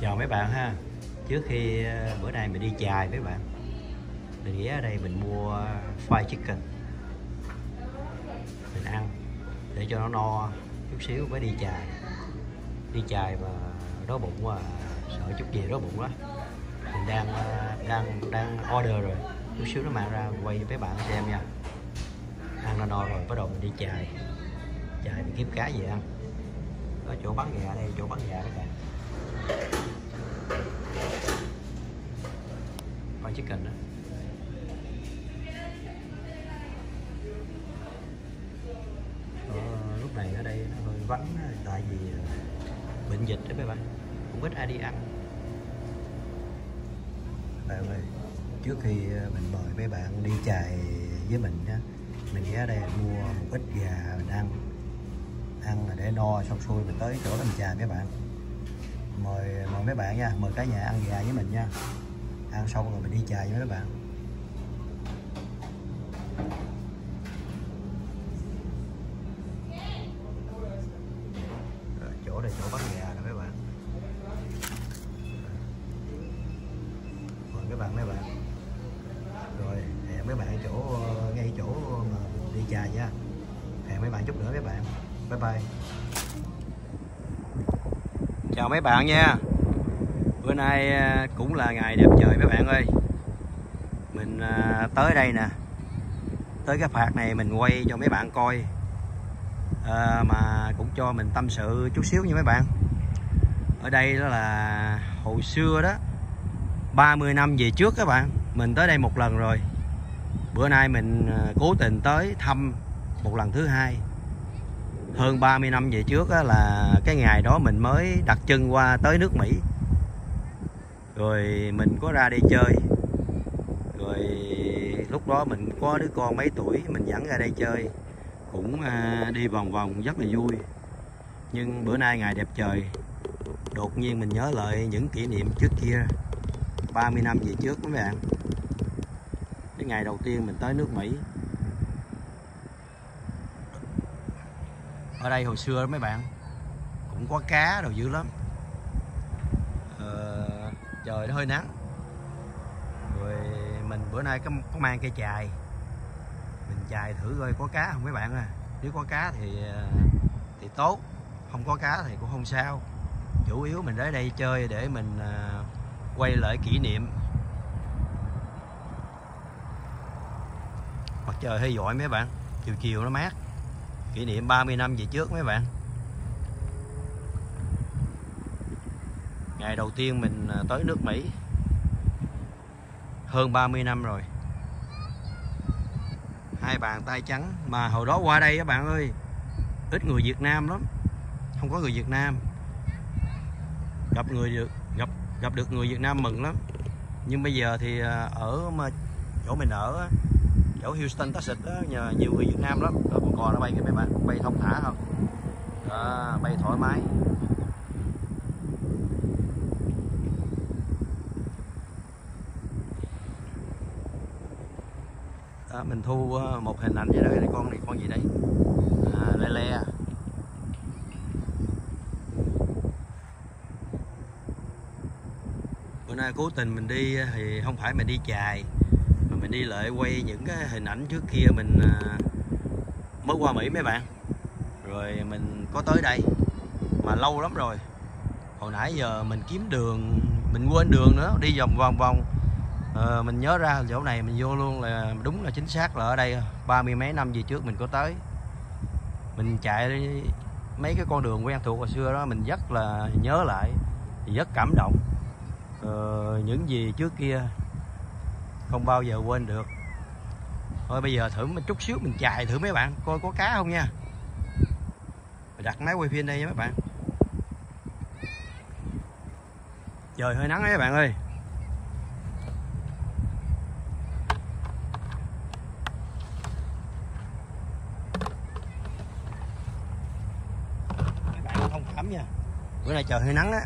chào mấy bạn ha. Trước khi ờ, bữa nay mình đi chài mấy bạn, mình ghé ở đây mình mua fried chicken. Mình ăn để cho nó no chút xíu mới đi chài. Đi chài mà đói bụng mà sợ chút gì đói bụng đó mình đang ờ, đang đang order rồi. Chút xíu nó mang ra quay cho mấy bạn xem nha. Ăn nó no rồi, bắt đầu mình đi chài. Chài mình kiếm cá gì ăn. Ở chỗ bán gà đây, chỗ bán gà các bạn fried chicken đó ờ, lúc này ở đây nó hơi vắng tại vì ờ, bệnh dịch đó mấy bạn. Cũng ít ai đi ăn. Bạn ơi trước khi ờ, mình mời mấy bạn đi chài với mình á mình ghé đây mua một ít gà mình ăn. Ăn là để no xong xuôi mình tới chỗ đó mình chài mấy bạn. Mời mời mấy bạn nha mời cả nhà ăn gà với mình nha ăn xong rồi mình đi chơi với các bạn. Rồi, chỗ này chỗ bán gà nè các bạn. Mời các bạn mấy bạn. Rồi hẹn mấy bạn chỗ ngay chỗ mà đi chơi nha. Hẹn mấy bạn chút nữa mấy bạn. Bye bye. Chào mấy bạn nha bữa nay à, cũng là ngày đẹp trời mấy bạn ơi. Mình à, tới đây nè. Tới cái phạt này mình quay cho mấy bạn coi. À, mà cũng cho mình tâm sự chút xíu nha mấy bạn. Ở đây đó là hồi xưa đó 30 năm về trước các bạn mình tới đây một lần rồi. Bữa nay mình à, cố tình tới thăm một lần thứ hai. Hơn 30 năm về trước là cái ngày đó mình mới đặt chân qua tới nước Mỹ rồi mình có ra đây chơi. Rồi lúc đó mình có đứa con mấy tuổi, mình dẫn ra đây chơi. Cũng à, đi vòng vòng rất là vui. Nhưng bữa nay ngày đẹp trời, đột nhiên mình nhớ lại những kỷ niệm trước kia 30 năm về trước mấy bạn. Cái ngày đầu tiên mình tới nước Mỹ. Ở đây hồi xưa đó mấy bạn, cũng có cá đồ dữ lắm trời nó hơi nắng. Rồi mình bữa nay có, có mang cây chài. Mình chài thử coi có cá không mấy bạn à nếu có cá thì ờ, thì tốt. Không có cá thì cũng không sao. Chủ yếu mình tới đây chơi để mình ờ, quay lại kỷ niệm. Mặt trời hơi giỏi mấy bạn. Chiều chiều nó mát. Kỷ niệm 30 năm về trước mấy bạn. Ngày đầu tiên mình à, tới nước Mỹ. Hơn 30 năm rồi. Hai bàn tay trắng. Mà hồi đó qua đây các bạn ơi ít người Việt Nam lắm. Không có người Việt Nam. Gặp người được gặp gặp được người Việt Nam mừng lắm. Nhưng bây giờ thì à, ở mà chỗ mình ở chỗ Houston Texas đó, nhờ nhiều người Việt Nam lắm. Đó, con cò nó bay kìa mấy bạn. Bay thông thả không? Đó, bay thoải mái. Đó, mình thu ờ, một hình ảnh vậy đó đây con này con gì đấy? À, le le à. bữa nay cố tình mình đi ờ, thì không phải mình đi chài mà mình đi lại quay những cái hình ảnh trước kia mình ờ, mới qua Mỹ mấy bạn. Rồi mình có tới đây mà lâu lắm rồi. Hồi nãy giờ mình kiếm đường mình quên đường nữa đi vòng vòng vòng ờ, mình nhớ ra chỗ này mình vô luôn là đúng là chính xác là ở đây. Ba mươi mấy năm về trước mình có tới. Mình chạy mấy cái con đường quen thuộc hồi xưa đó mình rất là nhớ lại rất cảm động. Ờ, những gì trước kia không bao giờ quên được. Thôi bây giờ thử một chút xíu mình chạy thử mấy bạn coi có cá không nha. Mình đặt máy quay phim đây nha mấy bạn. Trời hơi nắng đấy các bạn ơi mấy bạn thông cảm nha. Bữa nay trời hơi nắng á.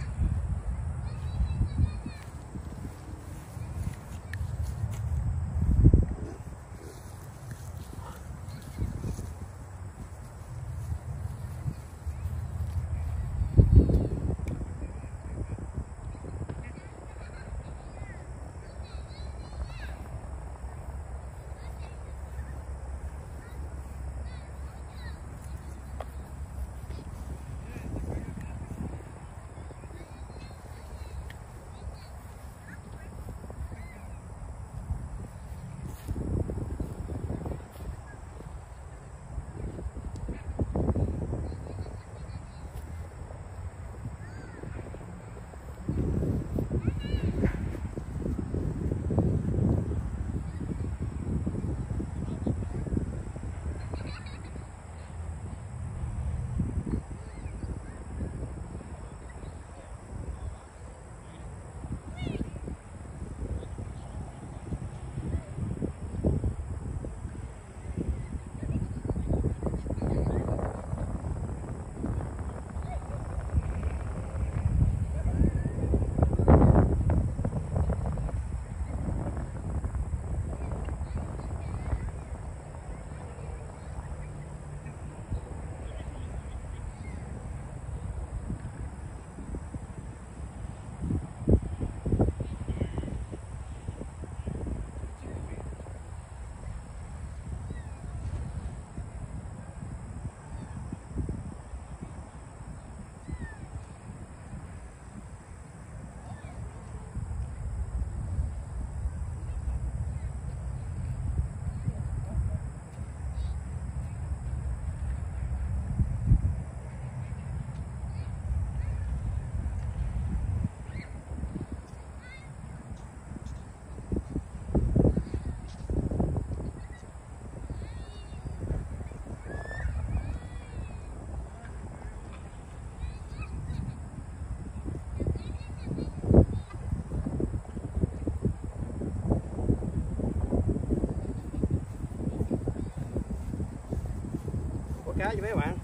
Cá cho mấy bạn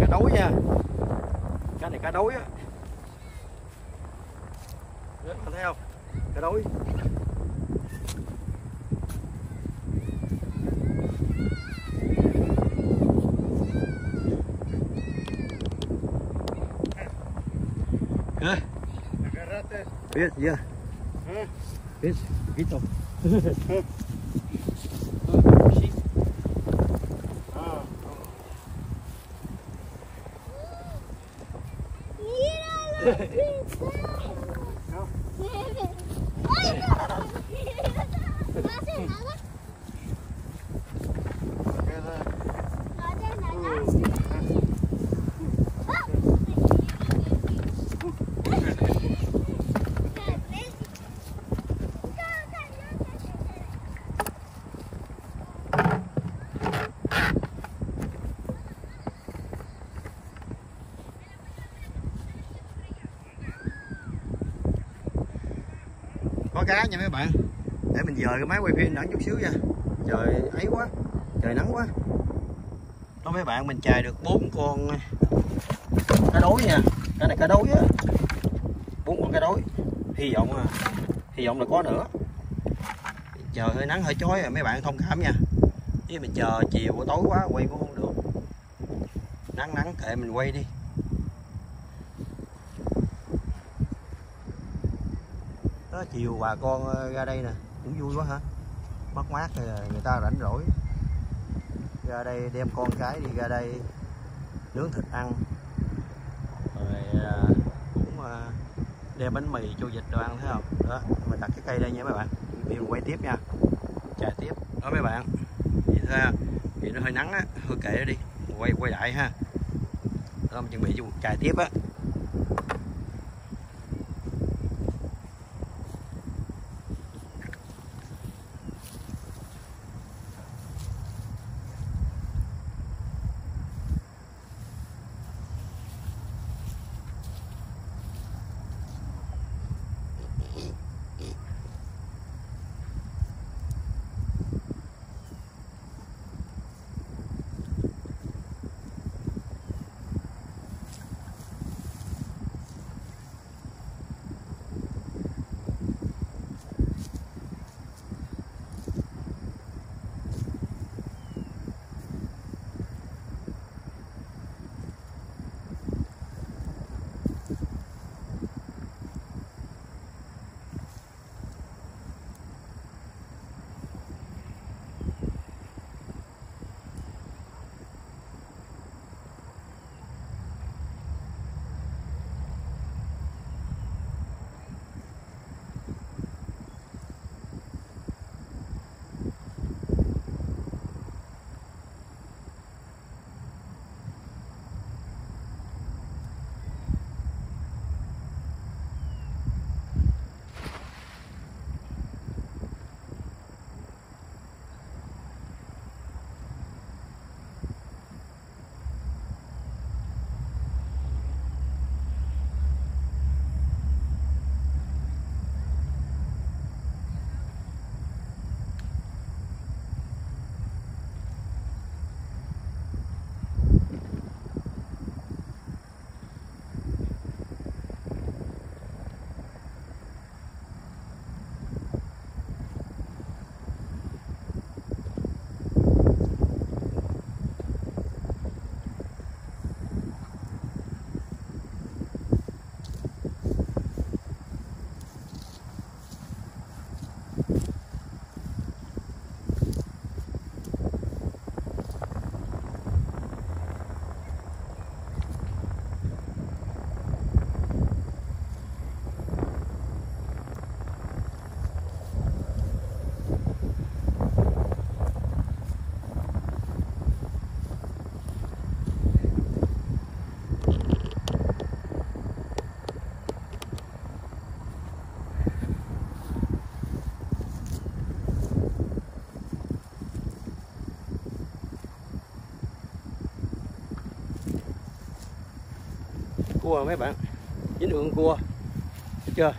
cá đối nha cá này cá đối á bạn thấy không cá đối Agarrate. Biết, yeah. ¿eh? Biết, Vito. Cá nha mấy bạn. Để mình dời cái máy quay phim đẳng chút xíu nha. Trời ấy quá, trời nắng quá. Đó mấy bạn mình chài được bốn con à, cá đối nha. Cái này cá đối á. Bốn con cá đối. Hy vọng à, hy vọng là có nữa. chờ hơi nắng hơi chói rồi mấy bạn thông cảm nha. Chứ mình chờ chiều tối quá quay cũng không được. Nắng nắng kệ mình quay đi. Đó chiều bà con ờ, ra đây nè. Cũng vui quá hả? Mát mát thì người ta rảnh rỗi. Ra đây đem con cái đi ra đây nướng thịt ăn. Rồi ờ, cũng ờ, đem bánh mì cho vịt đồ ăn, thấy không? Đó, mình đặt cái cây đây nha mấy bạn. Mình quay tiếp nha. Chạy tiếp. Đó mấy bạn. Vậy ra thì à. nó hơi nắng á. Hơi kệ nó đi. Quay quay lại ha. Đó, mình chuẩn bị chạy tiếp á. Cua mấy bạn. Dính được con cua. Thấy chưa?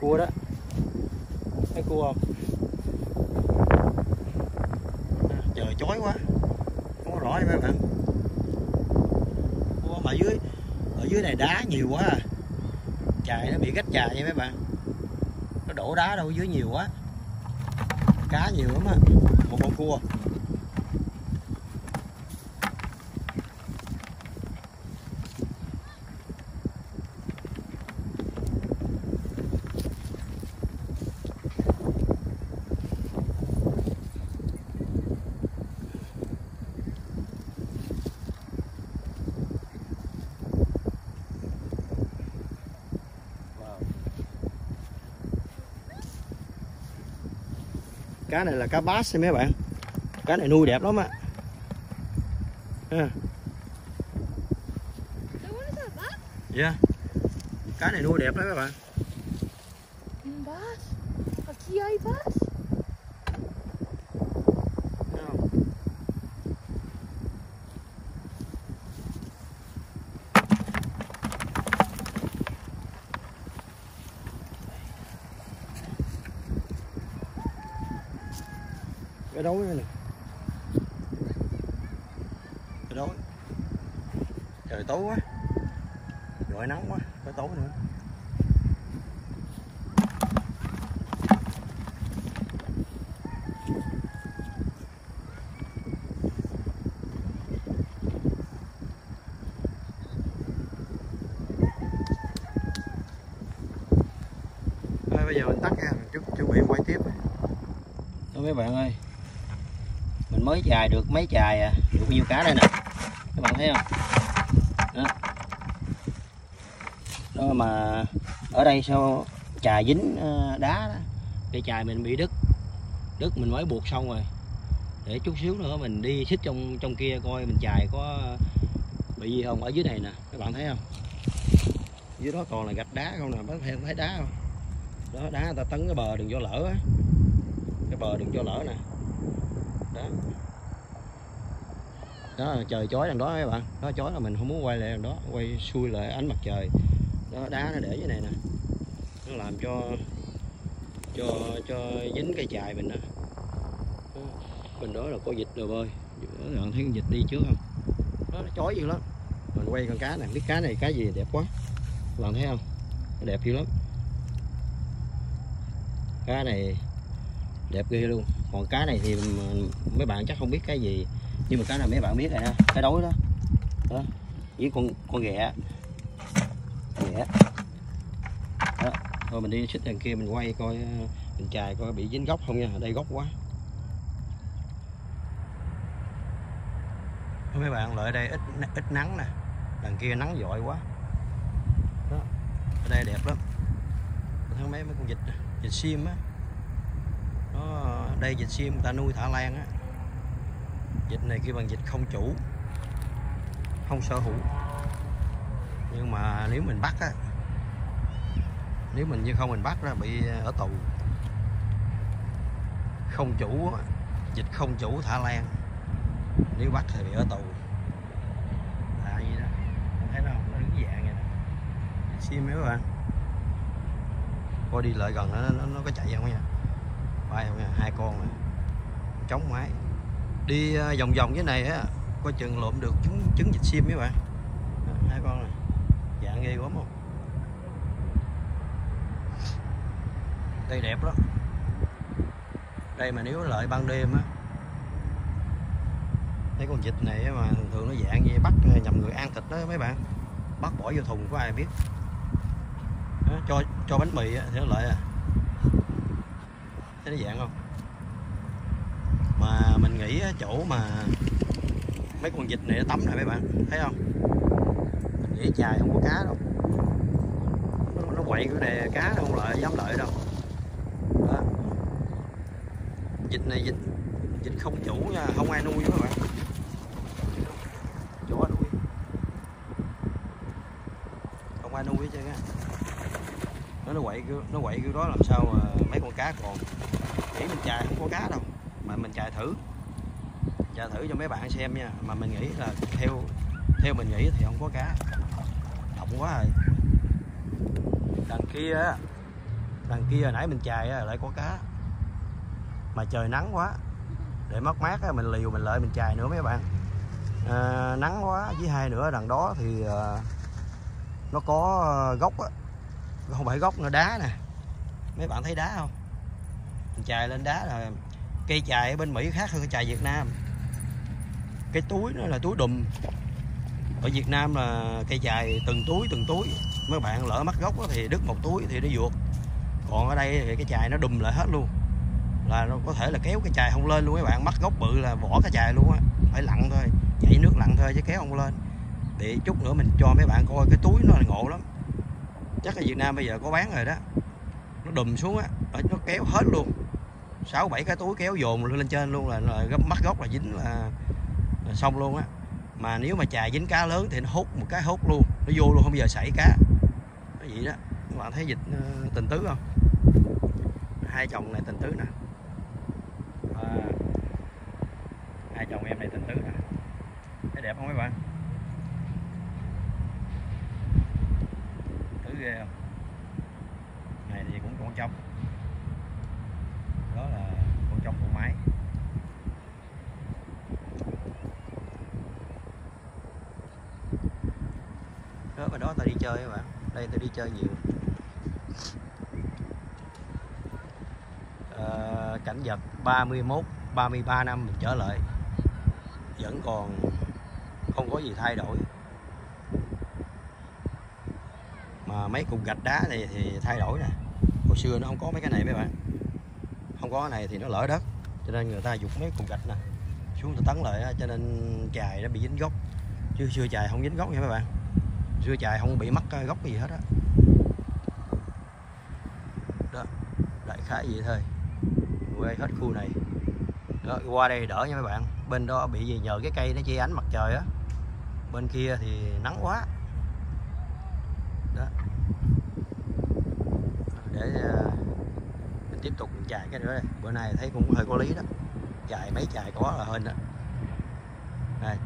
Cua đó. Thấy cua không? À, trời chói quá. Không có rõ mấy bạn. Cua mà dưới, ở dưới này đá nhiều quá à. Chài nó bị gách chài nha mấy bạn. Nó đổ đá đâu dưới nhiều quá. Cá nhiều lắm á. Một con cua. Cá này là cá bass mấy bạn. Cá này nuôi đẹp lắm á. Ha, dạ. Cá này nuôi đẹp lắm các bạn. Bass? A bass? Thấy không? cái đối này nè cái đối trời tối quá gọi nắng quá phải tối nữa Thôi bây giờ mình tắt nha, mình chuẩn, chuẩn bị quay tiếp. Đó mấy bạn ơi. Mình mới chài được mấy chài à, được nhiêu cá đây nè. Các bạn thấy không? Đó. Đó mà ở đây sao chài dính ờ, đá đó. Cây chài mình bị đứt. Đứt mình mới buộc xong rồi. Để chút xíu nữa mình đi xích trong trong kia coi mình chài có bị gì không ở dưới này nè, các bạn thấy không? Dưới đó còn là gạch đá không nè, có thấy đá không? đó đá người ta tấn cái bờ đừng cho lỡ á cái bờ đừng cho lỡ nè. Đó. Đó là trời chói đằng đó các bạn. Đó chói là mình không muốn quay lại đằng đó quay xuôi lại ánh mặt trời. Đó đá nó để dưới này nè. Nó làm cho cho cho dính cây chài mình nè Đó, bên đó là có dịch rồi bơi. Bạn thấy con vịt đi trước không? Đó nó chói dữ lắm. Mình quay con cá này biết cá này cá gì đẹp quá. Bạn thấy không? Nó đẹp dữ lắm. Cá này đẹp ghê luôn. Còn cá này thì mấy bạn chắc không biết cái gì, nhưng mà cá này mấy bạn biết rồi đó cái đối đó. Đó. Với con con ghẹ. Ghẹ. Đó. Thôi mình đi xích đằng kia mình quay coi, mình chài coi bị dính góc không nha. Ở đây góc quá. Mấy bạn lại đây ít ít nắng nè. Đằng kia nắng giỏi quá. Đó. Ở đây đẹp lắm. Thấy mấy mấy con vịt vịt sim á nó đây dịch sim người ta nuôi thả lan á. Dịch này kêu bằng dịch không chủ không sở hữu. Nhưng mà nếu mình bắt á nếu mình như không mình bắt ra bị ờ, ở tù. Không chủ á, không chủ thả lan. Nếu bắt thì bị ở tù. Là gì đó. Thấy đâu nó đứng dạng vậy đó. Vịt sim mấy bạn. Coi đi lại gần nó nó, nó có chạy không nha? Bay không? Nha hai con này chống máy đi ờ, vòng vòng cái này á coi chừng lộn được trứng trứng vịt sim mấy bạn. Ờ, hai con này dạng ghê gớm không đây đẹp lắm. Đây mà nếu lợi ban đêm á. Thấy con vịt này mà thường thường nó dạng như bắt ờ, nhầm người ăn thịt đó mấy bạn. Bắt bỏ vô thùng có ai biết. Đó, cho cho bánh mì á, thì nó lợi à thấy nó dạng không? Mà mình nghĩ chỗ mà mấy con vịt này nó tắm này mấy bạn thấy không? Mình nghĩ chài không có cá đâu. Nó, nó quậy cái này cá đâu không lợi dám lợi đâu. Đó. vịt này vịt vịt không chủ nha không ai nuôi các bạn. Chỗ ai nuôi. Không ai nuôi hết trơn á. Nó nó quậy nó quậy cái đó làm sao mà cá còn nghĩ mình chài không có cá đâu mà mình chài thử. Chài thử cho mấy bạn xem nha mà mình nghĩ là theo theo mình nghĩ thì không có cá. Động quá rồi đằng kia đằng kia hồi nãy mình chài lại có cá. Mà trời nắng quá để mất mát mình liều mình lợi mình chài nữa mấy bạn. À, nắng quá với hai nữa đằng đó thì à, nó có gốc á. Không phải gốc nó đá nè. Mấy bạn thấy đá không? Mình chài lên đá là cây chài ở bên Mỹ khác hơn cây chài Việt Nam. Cái túi nó là túi đùm. Ở Việt Nam là cây chài từng túi từng túi. Mấy bạn lỡ mắc gốc thì đứt một túi thì nó ruột. Còn ở đây thì cái chài nó đùm lại hết luôn. Là nó có thể là kéo cái chài không lên luôn. Các bạn mắc gốc bự là bỏ cái chài luôn á. Phải lặn thôi, nhảy nước lặn thôi chứ kéo không lên. Thì chút nữa mình cho mấy bạn coi, cái túi nó là ngộ lắm. Chắc là Việt Nam bây giờ có bán rồi đó. Nó đùm xuống á, nó kéo hết luôn sáu bảy cái túi kéo dồn lên trên luôn là, là gấp mắt gốc là dính là, là xong luôn á. Mà nếu mà chài dính cá lớn thì nó hút một cái hút luôn nó vô luôn không bao giờ xảy cá. Cái gì đó. Các bạn thấy dịch ờ, tình tứ không? Hai chồng này tình tứ nè. À, hai chồng em này tình tứ nè. Thấy đẹp không mấy bạn? Tứ ghê không? Này thì cũng con trong đó là con trong con máy đó và đó ta đi chơi các bạn đây ta đi chơi nhiều. À, cảnh vật 31 33 năm mình trở lại. Vẫn còn không có gì thay đổi. Mà mấy cục gạch đá này thì thay đổi nè. Hồi xưa nó không có mấy cái này mấy bạn. Không có cái này thì nó lỡ đất. Cho nên người ta dục mấy cục gạch nè. Xuống ta tấn lại cho nên chài nó bị dính gốc. Chứ xưa chài không dính gốc nha mấy bạn dưa chài không bị mắc ờ, gốc gì hết á. Đó. đó đại khái vậy thôi. Quay hết khu này. Đó, qua đây đỡ nha mấy bạn. Bên đó bị gì nhờ cái cây nó che ánh mặt trời á. Bên kia thì nắng quá. Đó. Để ờ, mình tiếp tục chạy cái nữa đây. Bữa nay thấy cũng hơi có lý đó. Chạy mấy chạy có là hơn đó này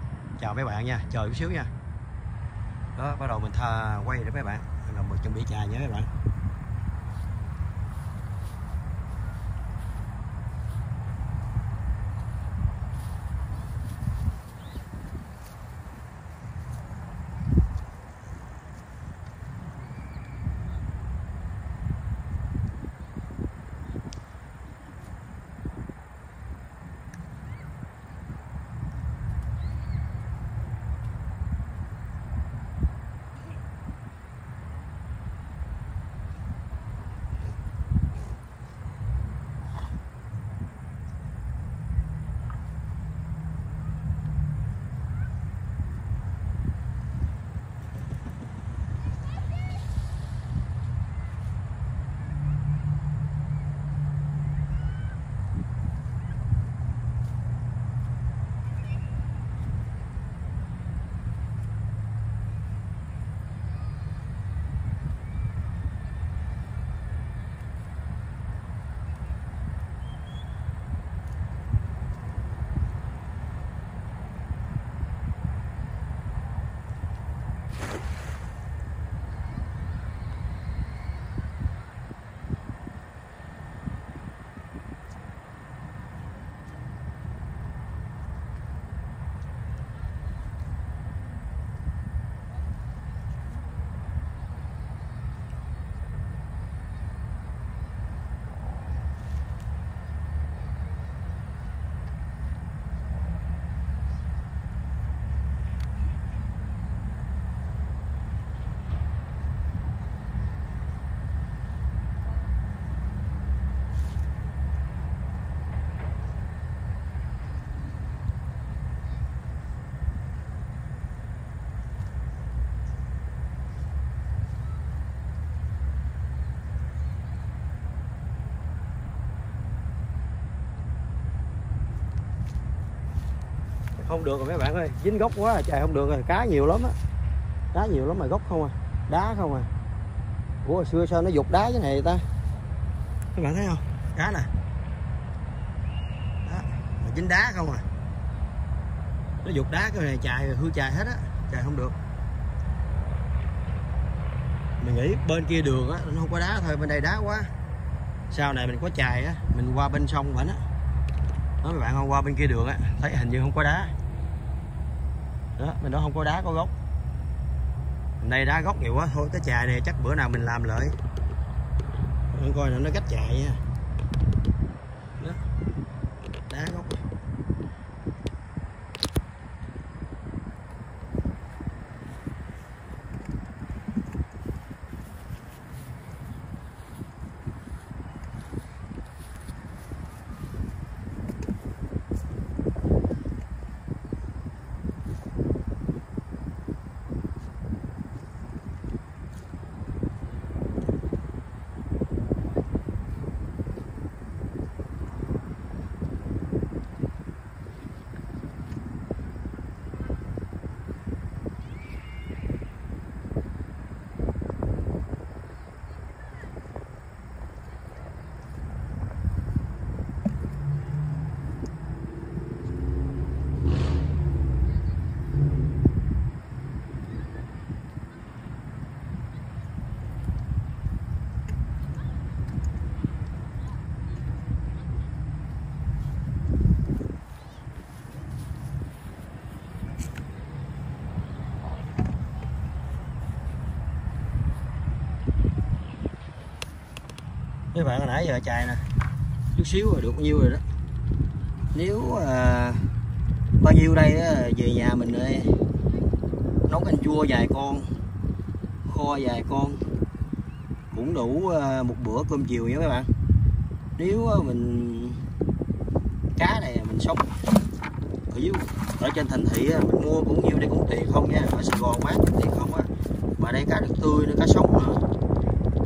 chào mấy bạn nha. Chờ chút xíu nha đó, bắt đầu mình tha quay để mấy bạn. Là mình chuẩn bị trà nhé các bạn. Không được rồi mấy bạn ơi. Dính gốc quá, trời không được rồi. Cá nhiều lắm á. Cá nhiều lắm mà gốc không à. Đá không à. Ủa, xưa sao nó dục đá cái này ta? Các bạn thấy không? Cá nè. Đó, mà dính đá không à. Nó dục đá cái này chài, hư chài hết á. Chài không được. Mình nghĩ bên kia đường á, nó không có đá thôi, bên đây đá quá. Sau này mình có chài á, mình qua bên sông vẫn á. Nói các bạn không qua bên kia đường á, thấy hình như không có đá đó mình đó không có đá, có gốc. Đây đá gốc nhiều quá, thôi cái chài này chắc bữa nào mình làm lại. Coi là nó cách chài nha đó. đá gốc mấy bạn hồi nãy giờ chài nè. Chút xíu rồi được bao nhiêu rồi đó. Nếu à, bao nhiêu đây á, về nhà mình đây, nấu canh chua vài con kho vài con. Cũng đủ à, một bữa cơm chiều nha mấy bạn. Nếu à, mình cá này mình sống ở dưới ở trên thành thị á, mình mua cũng nhiêu đây cũng tiền không nha. Ở Sài Gòn bán tiền không á. Mà đây cá được tươi nữa cá sống nữa.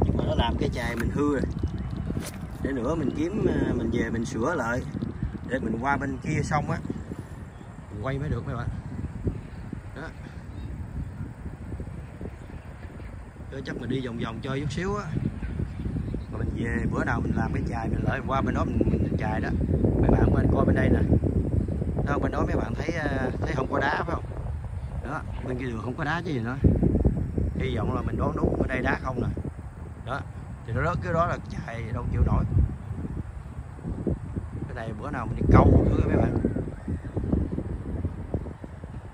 Nhưng mà nó làm cái chài mình hư rồi để nữa mình kiếm à, mình về mình sửa lại. Để mình qua bên kia xong á. Quay mới được mấy bạn. Đó. Chứ chắc mình đi vòng vòng chơi chút xíu á. Mà mình về bữa nào mình làm cái chài mình lại qua bên đó mình, mình chài đó. Mấy bạn bên coi bên đây nè. Đó bên đó mấy bạn thấy à, thấy không có đá phải không? Đó bên kia đường không có đá chứ gì nữa. Hy vọng là mình đoán đúng ở đây đá không nè. Đó thì nó rớt cái đó là chạy đâu chịu nổi. Cái này bữa nào mình đi câu thử mấy bạn.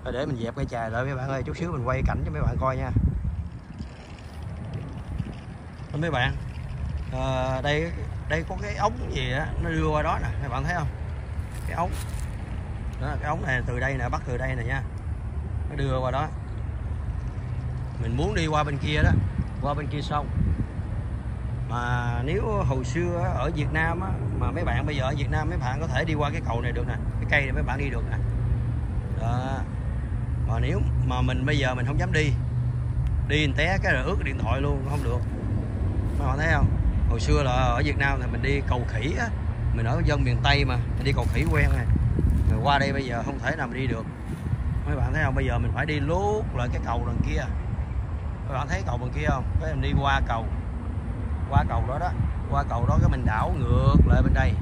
Rồi để mình dẹp cái chài lại mấy bạn ơi chút xíu mình quay cảnh cho mấy bạn coi nha. Thôi mấy bạn à, đây đây có cái ống gì á nó đưa qua đó nè mấy bạn thấy không? Cái ống. Đó cái ống này từ đây nè bắt từ đây nè nha. Nó đưa qua đó. Mình muốn đi qua bên kia đó qua bên kia sông mà nếu hồi xưa ở Việt Nam á, mà mấy bạn bây giờ ở Việt Nam mấy bạn có thể đi qua cái cầu này được nè cái cây này mấy bạn đi được nè. Đó. mà nếu mà mình bây giờ mình không dám đi đi té cái rồi ướt điện thoại luôn không được. Mấy bạn thấy không? Hồi xưa là ở Việt Nam thì mình đi cầu khỉ á mình ở dân miền Tây mà mình đi cầu khỉ quen này rồi qua đây bây giờ không thể nào mình đi được. Mấy bạn thấy không? Bây giờ mình phải đi lút lại cái cầu đằng kia. Các bạn thấy cầu đằng kia không? Cái mình đi qua cầu qua cầu đó đó. Qua cầu đó cái mình đảo ngược lại bên đây.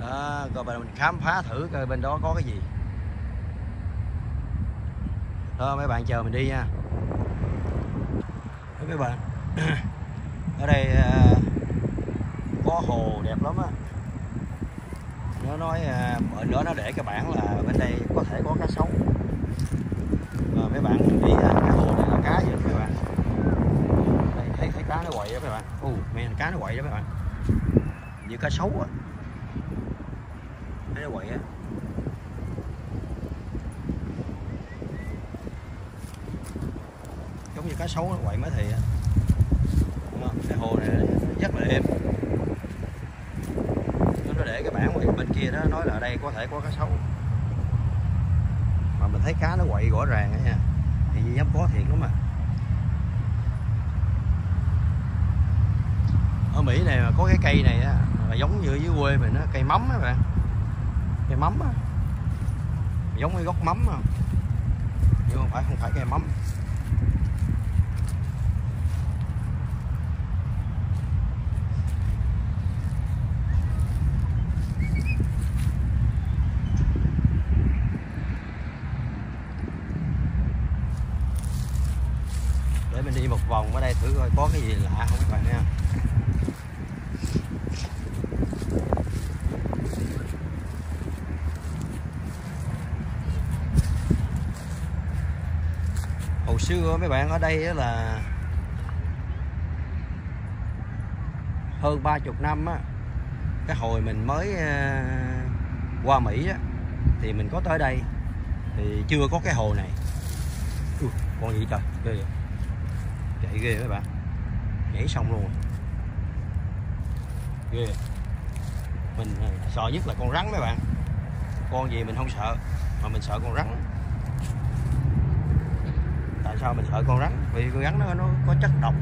Đó rồi mình khám phá thử coi bên đó có cái gì. Đó mấy bạn chờ mình đi nha. Đó, mấy bạn ở đây à, có hồ đẹp lắm á. Nó nói à, ở nữa nó để cái bảng là bên đây có thể có cá sấu. Mà mấy bạn đi à, cái hồ này là cá gì các mấy bạn? Thấy thấy cá nó quậy đó các bạn. Ồ, mẹ cá nó quậy đó các bạn. Như cá sấu á. Thấy nó quậy á. Giống như cá sấu nó quậy mới thì á. Đúng không? cái hồ này rất là êm nó để cái bảng bên kia đó nói là ở đây có thể có cá sấu. Mà mình thấy cá nó quậy rõ ràng á nha. Thì dám có thiệt lắm mà ở Mỹ này mà có cái cây này á là giống như ở dưới quê mình á, cây mắm á bạn. Cây mắm á. Giống cái gốc mắm không nhưng không phải không phải cây mắm. Để mình đi một vòng ở đây thử coi có cái gì lạ không các bạn nha hồi xưa mấy bạn ở đây là hơn ba chục năm á cái hồi mình mới ờ, qua Mỹ á thì mình có tới đây thì chưa có cái hồ này. Ui, con gì trời? Ghê vậy. Chạy ghê mấy bạn. Nhảy xong luôn. Ghê mình ờ, sợ nhất là con rắn mấy bạn. Con gì mình không sợ mà mình sợ con rắn tại sao mình sợ con rắn? Vì con rắn nó nó có chất độc.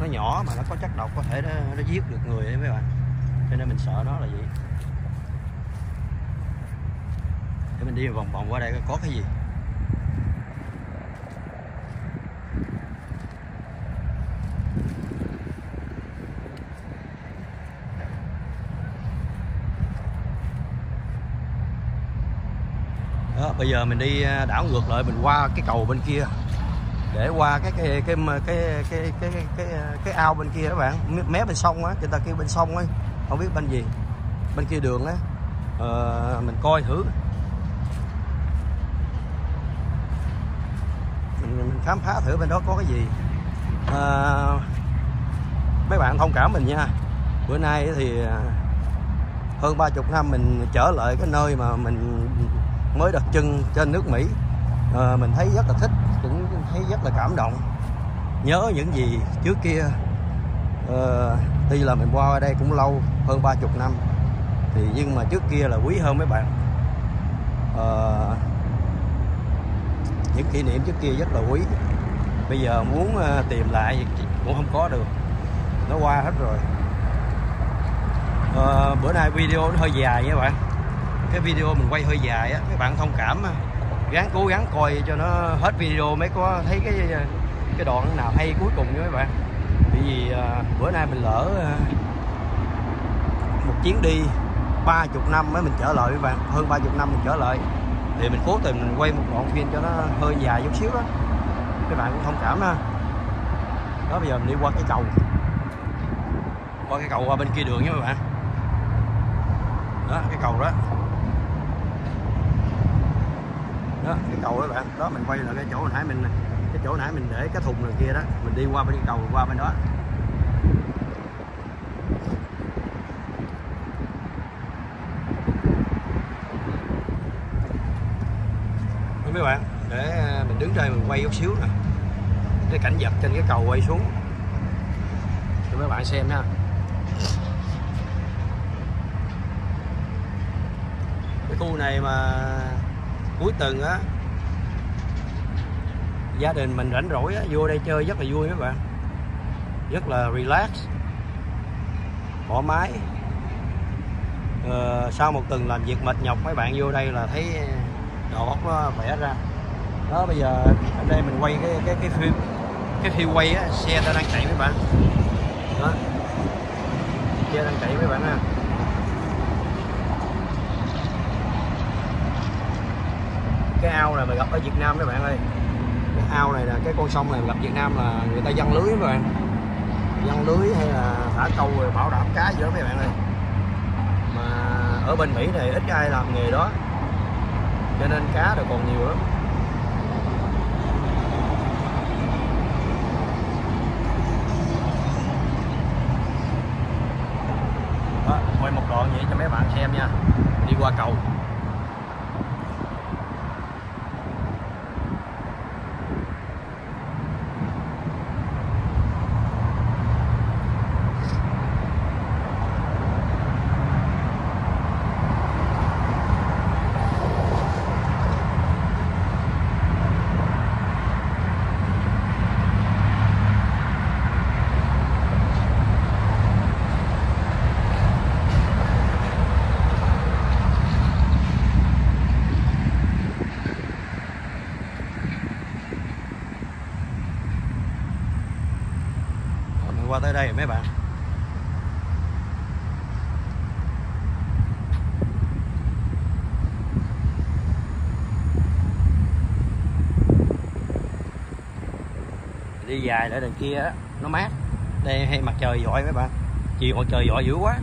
Nó nhỏ mà nó có chất độc có thể nó, nó giết được người đấy mấy bạn. Cho nên mình sợ nó là gì để mình đi vòng vòng qua đây có cái gì. bây giờ mình đi à, đảo ngược lại mình qua cái cầu bên kia. Để qua cái cái cái cái cái cái cái, cái, cái ao bên kia các bạn. Mé bên sông á người ta kêu bên sông ấy. Không biết bên gì. Bên kia đường á. Ờ, mình coi thử. Mình, mình khám phá thử bên đó có cái gì. À, mấy bạn thông cảm mình nha. Bữa nay thì à, hơn ba chục năm mình trở lại cái nơi mà mình mới đặt chân trên nước Mỹ. À, mình thấy rất là thích cũng thấy rất là cảm động. Nhớ những gì trước kia. À, tuy là mình qua ở đây cũng lâu hơn ba chục năm thì nhưng mà trước kia là quý hơn mấy bạn. À, những kỷ niệm trước kia rất là quý. Bây giờ muốn tìm lại cũng không có được. Nó qua hết rồi. À, bữa nay video nó hơi dài nha các bạn cái video mình quay hơi dài á các bạn thông cảm gắng cố gắng coi cho nó hết video mới có thấy cái cái đoạn nào hay cuối cùng nha mấy bạn. Bởi vì à, bữa nay mình lỡ à, một chuyến đi ba chục năm mới mình trở lại các bạn. Hơn ba chục năm mình trở lại. Thì mình cố tình mình quay một đoạn phim cho nó hơi dài chút xíu đó các bạn cũng thông cảm ha. Đó bây giờ mình đi qua cái cầu. Qua cái cầu qua bên kia đường nha các bạn. Đó cái cầu đó đó, cái cầu đó bạn. Đó, mình quay lại cái chỗ hồi nãy mình cái chỗ nãy mình để cái thùng này kia đó. Mình đi qua bên cái cầu qua bên đó. Đúng mấy bạn, để à, mình đứng đây mình quay chút xíu nè. Cái cảnh vật trên cái cầu quay xuống. Cho mấy bạn xem nha cái khu này mà cuối tuần á. Gia đình mình rảnh rỗi á vô đây chơi rất là vui mấy bạn. Rất là relax. Thoải mái. Ờ, sau một tuần làm việc mệt nhọc mấy bạn vô đây là thấy đầu óc nó khỏe ra. Đó bây giờ ở đây mình quay cái cái cái phim cái phim quay á xe ta đang chạy mấy bạn. Đó. Xe đang chạy mấy bạn ha. Cái ao này mà gặp ở Việt Nam các bạn ơi. Cái ao này là cái con sông này gặp Việt Nam là người ta dăng lưới các bạn. Dăng lưới hay là thả câu rồi bảo đảm cá gì đó các bạn ơi. Mà ở bên Mỹ này ít ai làm nghề đó. Cho nên cá được còn nhiều lắm. Đó, quay một đoạn vậy cho mấy bạn xem nha. Đi qua cầu Rồi mình qua tới đây mấy bạn? Đi dài ở đằng kia á, nó mát. Đây, hay mặt trời giỏi mấy bạn. Chiều mặt trời giỏi dữ quá.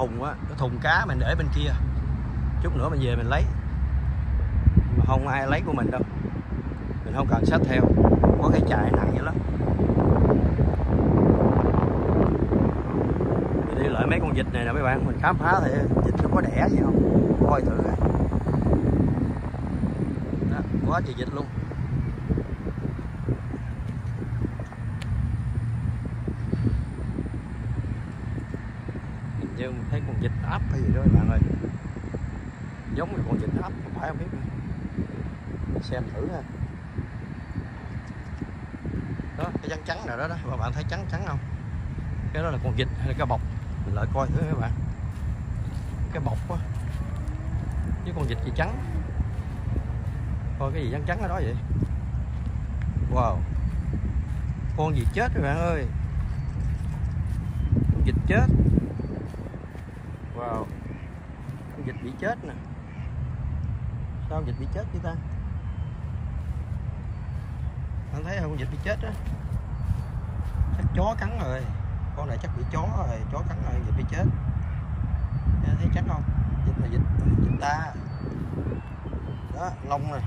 Thùng á cái thùng cá mình để bên kia. Chút nữa mình về mình lấy. Mà không ai lấy của mình đâu. Mình không cần xách theo. Có cái chài nặng dữ lắm. Mình đi lại mấy con vịt này nè mấy bạn. Mình khám phá thì vịt nó có đẻ gì không. Coi thử đó, quá trời vịt luôn hình như mình thấy con vịt áp hay gì đó các bạn ơi. Giống như con vịt áp không phải không biết xem thử ha. Đó, cái trắng trắng nào đó đó, mà bạn thấy trắng trắng không? Cái đó là con vịt hay là cái bọc? Mình lại coi thử các bạn. Cái bọc quá với con vịt gì trắng. Coi cái gì trắng trắng ở đó vậy? Wow. Con gì chết các bạn ơi? Con vịt chết wow con vịt bị chết nè. Sao vịt bị chết vậy ta? Anh thấy không, dịch vịt bị chết á. Chắc chó cắn rồi. Con này chắc bị chó rồi. Chó cắn rồi vịt bị chết. Anh thấy chắc không? Vịt là vịt vịt ta. Đó, lông nè.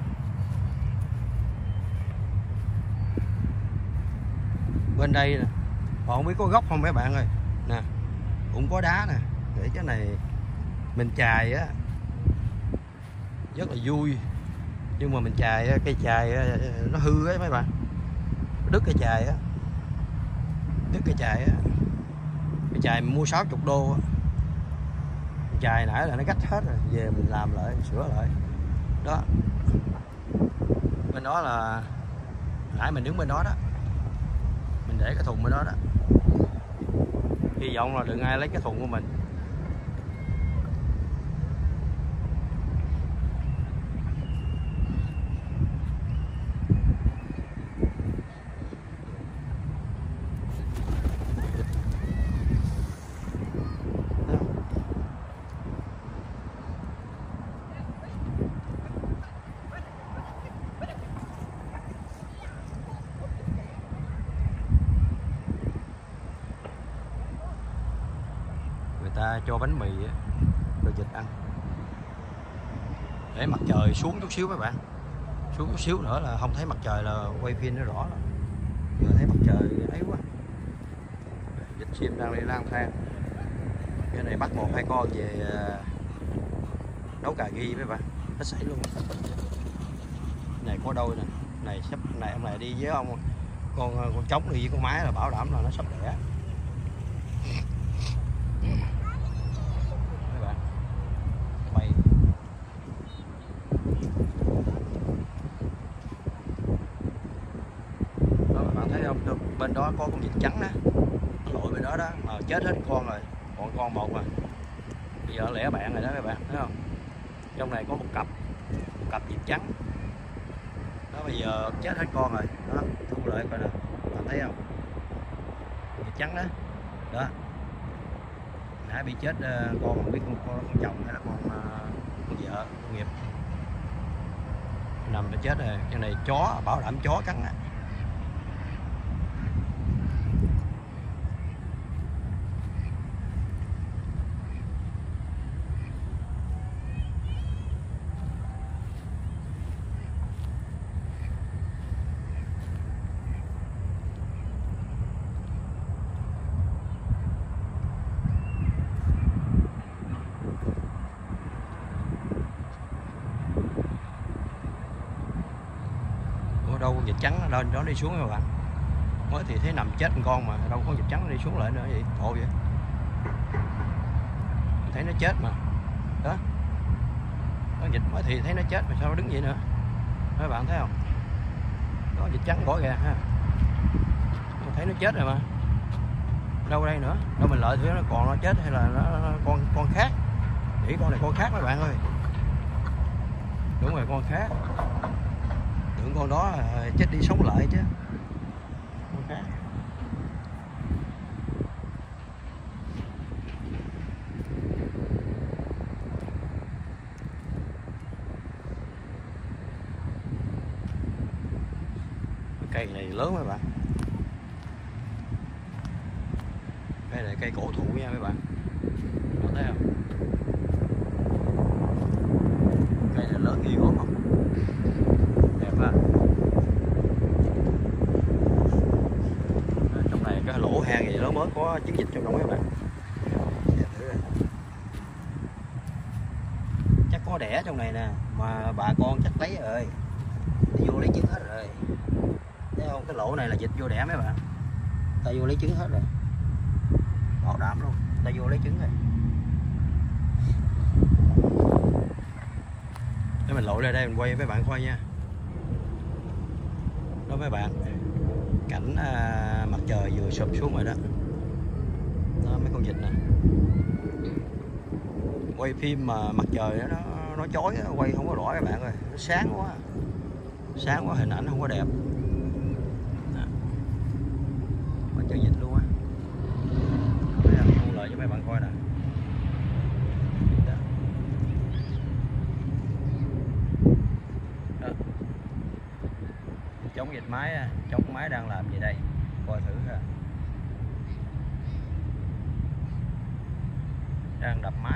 Bên đây nè. Họ không biết có gốc không mấy bạn ơi. Nè, cũng có đá nè. Để cái này mình chài á rất là vui. Nhưng mà mình chài cây chài nó hư ấy mấy bạn. Đứt cây chài á. Đứt cây chài á. Cây chài mình mua 60 đô á. Chài nãy là nó gách hết rồi, về mình làm lại mình sửa lại. Đó. Bên đó là, nãy mình đứng bên đó đó. Mình để cái thùng bên đó đó. Hy vọng là đừng ai lấy cái thùng của mình người ta cho bánh mì á, rồi vịt ăn xuống chút xíu các bạn. Xuống chút xíu nữa là không thấy mặt trời là quay phim nó rõ rồi, giờ thấy mặt trời ấy quá. Dịch chim đang đi lang thang. Cái này bắt một hai con về à, nấu cà ghi mấy bạn. Hết sảy luôn. Này có đôi nè. Này sắp này ông này đi với ông. Con à, con trống đi với con mái là bảo đảm là nó sắp đẻ mấy bạn quay đó các bạn thấy không Đó, bên đó có con vịt trắng đó nó lội bên đó đó mà chết hết con rồi. Còn con một mà. Bây giờ lẻ bạn rồi đó các bạn thấy không? Trong này có một cặp một cặp vịt trắng. Đó bây giờ chết hết con rồi. Đó thu lại coi nè. Bạn thấy không? Vịt trắng đó. Đó. Nãy bị chết ờ, con không biết con, con, con chồng hay là con ờ, con vợ con nghiệp. Nằm đã chết rồi. Trong này chó bảo đảm chó cắn á Ủa đâu con vịt trắng lên đó đi xuống các bạn? Mới thì thấy nằm chết con mà đâu có dịch vịt trắng đi xuống lại nữa vậy thộ vậy. Thấy nó chết mà. Đó con vịt mới thì thấy nó chết mà sao nó đứng vậy nữa? Các bạn thấy không? Có vịt trắng bỏ ra ha. Mình thấy nó chết rồi mà. Đâu đây nữa? Đâu mình lợi thử nó còn nó chết hay là nó, nó con con khác? Chỉ con này con khác mấy bạn ơi. Đúng rồi con khác con đó à, chết đi sống lại chứ. Con khác Cái cây này lớn mấy bạn cây này cây cổ thụ nha mấy bạn thấy không cây này lớn ghi gốm không đẹp ha Ở trong này cái lỗ hang gì nó mới có chiến dịch trong đó các bạn chắc có đẻ trong này nè mà bà con chắc lấy rồi. Đi vô lấy trứng hết rồi. Thấy không? Cái lỗ này là dịch vô đẻ mấy bạn ta vô lấy trứng hết rồi. Bảo đảm luôn ta vô lấy trứng rồi. Để mình lội ra đây mình quay với bạn coi nha. Đó mấy bạn cảnh à, mặt trời vừa sụp xuống rồi đó đó mấy con vịt nè. Quay phim mà mặt trời đó, nó nó chói đó, quay không có rõ các bạn ơi nó sáng quá. Sáng quá hình ảnh không có đẹp. Mà mặt vịt luôn á. Không? thu lợi cho mấy bạn coi nè. Chống dịch máy chống máy đang làm gì đây? Đập máy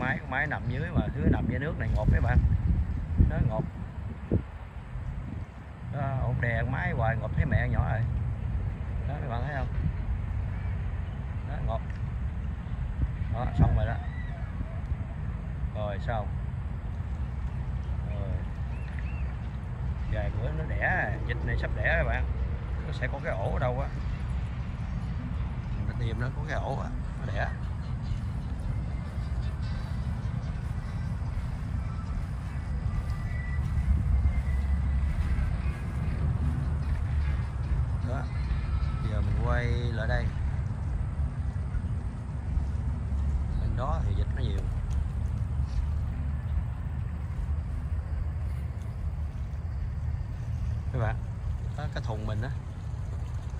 máy con máy nằm dưới mà thứ nằm dưới nước này ngọt mấy bạn. Nó ngọt đó, ổn đè con máy hoài, ngột thấy mẹ nhỏ rồi. Đó các bạn thấy không? Đó ngọt đó, xong rồi đó. Rồi, xong. Rồi. Vài bữa nó đẻ, dịch này sắp đẻ các bạn. Nó sẽ có cái ổ ở đâu á. Tìm nó có cái ổ á, nó đẻ đó giờ mình quay lại đây bên đó thì dịch nó nhiều các bạn đó, cái thùng mình á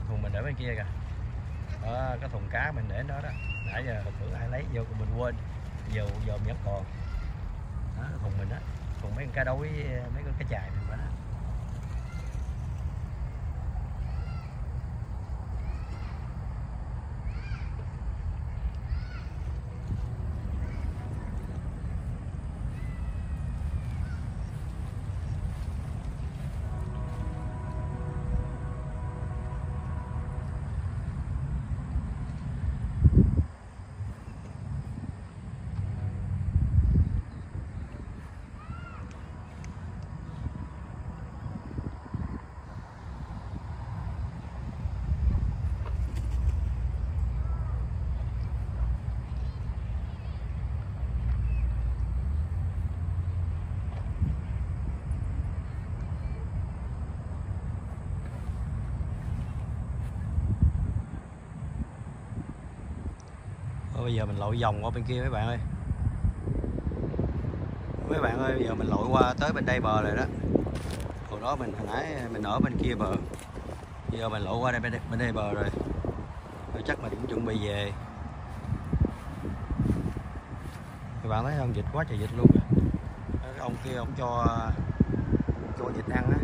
thùng mình ở bên kia kìa đó, cái thùng cá mình để đó đó nãy giờ thử ai lấy vô mình quên giờ giờ vẫn còn đó, cái thùng mình á thùng mấy con cá đối mấy con cá chài mình đó Thôi bây giờ mình lội vòng qua bên kia mấy bạn ơi. Mấy bạn ơi bây giờ mình lội qua tới bên đây bờ rồi đó. Hồi đó mình hồi nãy mình ở bên kia bờ. Bây giờ mình lội qua đây bên đây, bên đây bờ rồi. Rồi chắc mình cũng chuẩn bị về. Các bạn thấy không? Dịch quá trời dịch luôn. Cái ông kia ông cho cho dịch ăn á.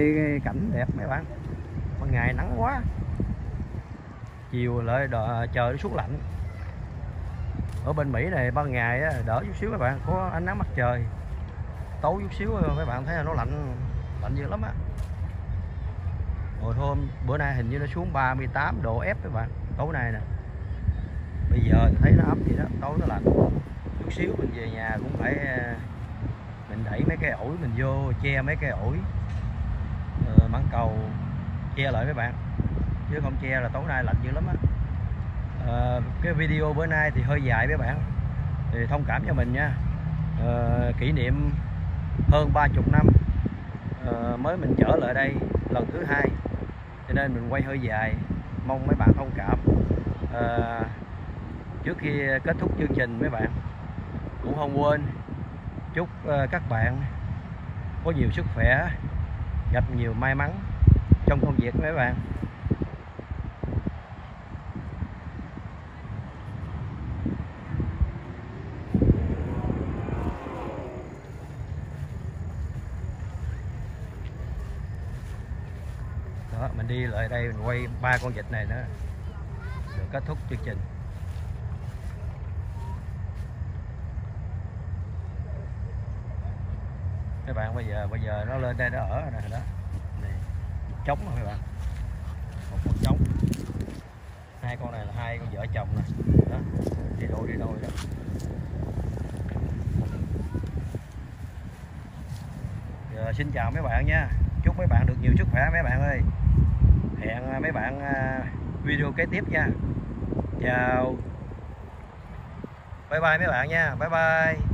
Coi cảnh đẹp mấy bạn. Ban ngày nắng quá. Chiều lại đợi, trời nó xuống lạnh. Ở bên Mỹ này ban ngày đỡ chút xíu các bạn có ánh nắng mặt trời. Tối chút xíu mấy bạn thấy là nó lạnh lạnh dữ lắm á. Hồi hôm bữa nay hình như nó xuống 38 độ F các bạn tối nay nè. Bây giờ thấy nó ấm vậy đó tối nó lạnh. Chút xíu mình về nhà cũng phải à, mình đẩy mấy cái ổi mình vô che mấy cái ổi che lại mấy bạn. Chứ không che là tối nay lạnh dữ lắm á. À, cái video bữa nay thì hơi dài mấy bạn. Thì thông cảm cho mình nha. À, kỷ niệm hơn 30 năm à, mới mình trở lại đây lần thứ hai. Cho nên mình quay hơi dài. Mong mấy bạn thông cảm. À, trước khi kết thúc chương trình mấy bạn cũng không quên chúc các bạn có nhiều sức khỏe gặp nhiều may mắn trong công việc mấy bạn? Đó, mình đi lại đây, mình quay ba con vịt này nữa. Rồi kết thúc chương trình. Các bạn, bây giờ bây giờ nó lên đây nó ở rồi nè, đó trống rồi các bạn. Một con trống. Hai con này là hai con vợ chồng này, đó đi đôi đi đôi đó. Giờ xin chào mấy bạn nha. Chúc mấy bạn được nhiều sức khỏe mấy bạn ơi. Hẹn mấy bạn à, video kế tiếp nha. Chào. Bye bye mấy bạn nha. Bye bye.